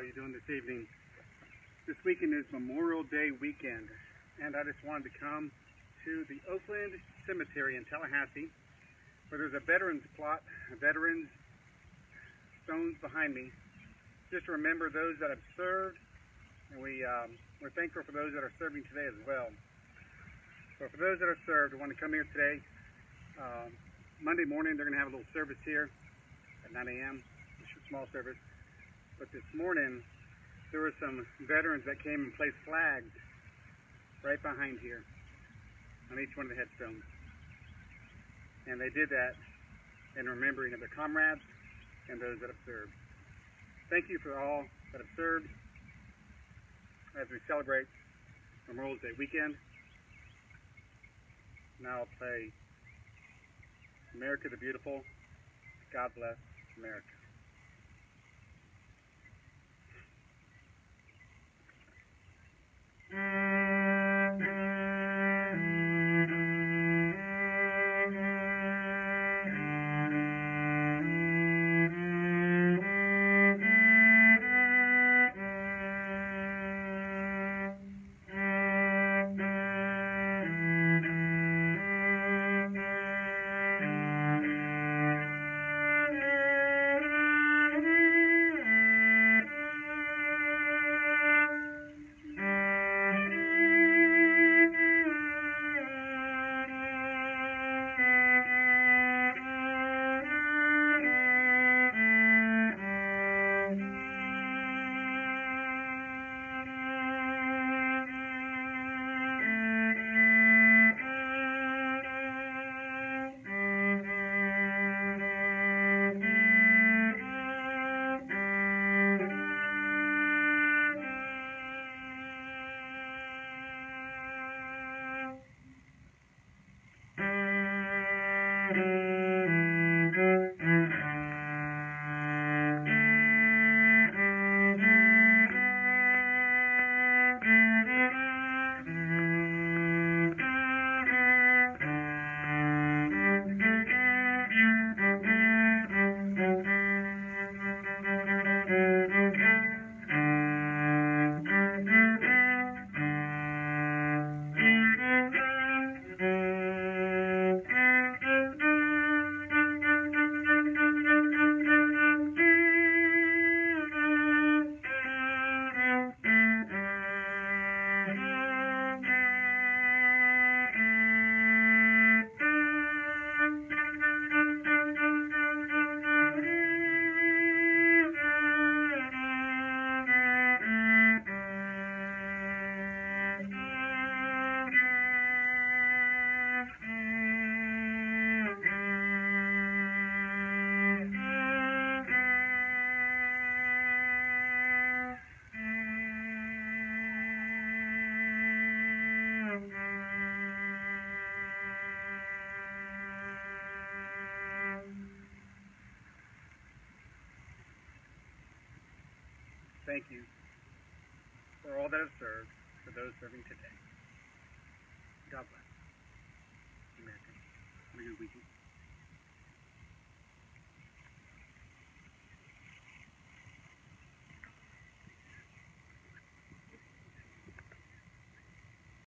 How you doing this evening? This weekend is Memorial Day weekend, and I just wanted to come to the Oakland Cemetery in Tallahassee, where there's a veterans plot, a veterans stones behind me, just to remember those that have served, and we um, we're thankful for those that are serving today as well. So for those that are served, I want to come here today. Um, Monday morning, they're going to have a little service here at 9 a.m. A small service. But this morning, there were some veterans that came and placed flags right behind here on each one of the headstones. And they did that in remembering of their comrades and those that have served. Thank you for all that have served as we celebrate Memorial Day weekend. Now I'll play America the Beautiful. God bless America. Mm-hmm. Thank you for all that have served, for those serving today. God bless. America. Have a good weekend.